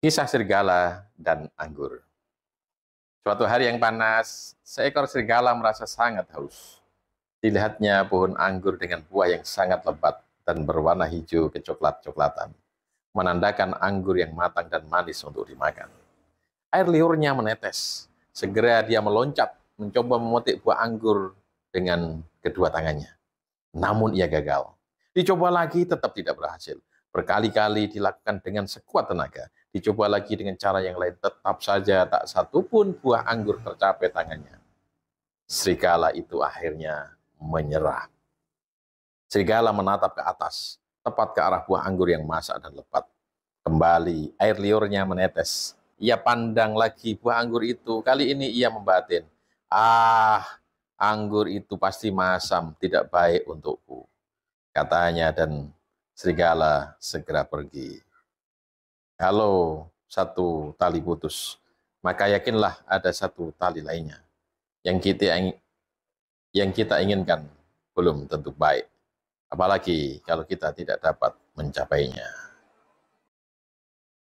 Kisah serigala dan anggur. Suatu hari yang panas, seekor serigala merasa sangat haus. Dilihatnya pohon anggur dengan buah yang sangat lebat dan berwarna hijau kecoklat-coklatan, menandakan anggur yang matang dan manis untuk dimakan. Air liurnya menetes. Segera dia meloncat, mencoba memetik buah anggur dengan kedua tangannya. Namun ia gagal. Dicoba lagi tetap tidak berhasil. Berkali-kali dilakukan dengan sekuat tenaga. Dicoba lagi dengan cara yang lain. Tetap saja tak satu pun buah anggur tercapai tangannya. Serigala itu akhirnya menyerah. Serigala menatap ke atas, tepat ke arah buah anggur yang masak dan lebat. Kembali, air liurnya menetes. Ia pandang lagi buah anggur itu. Kali ini ia membatin. Ah, anggur itu pasti masam, tidak baik untukku. Katanya dan serigala segera pergi. Kalau satu tali putus, maka yakinlah ada satu tali lainnya. Yang kita yang kita inginkan belum tentu baik. Apalagi kalau kita tidak dapat mencapainya.